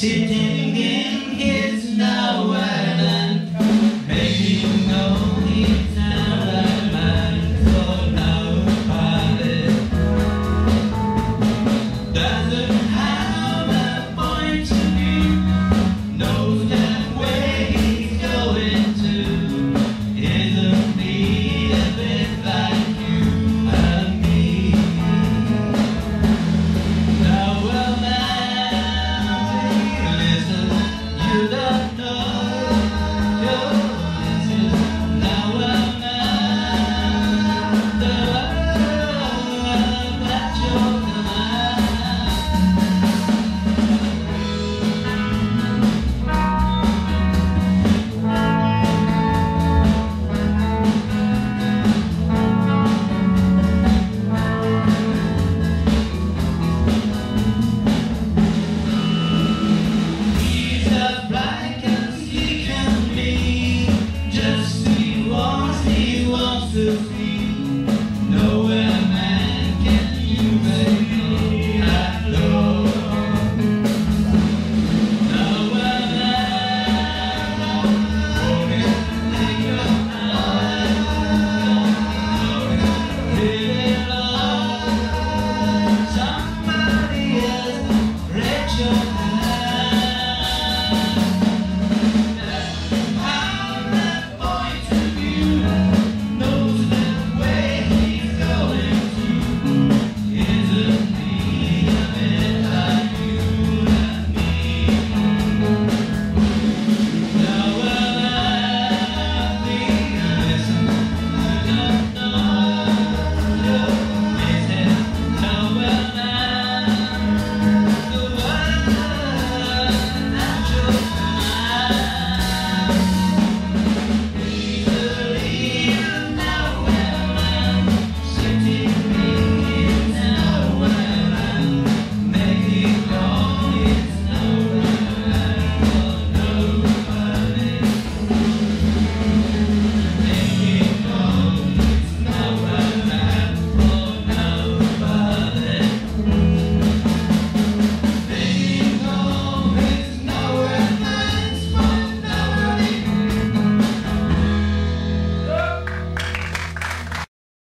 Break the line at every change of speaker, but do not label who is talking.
sitting in his nowhere land, making only man for nobody. That's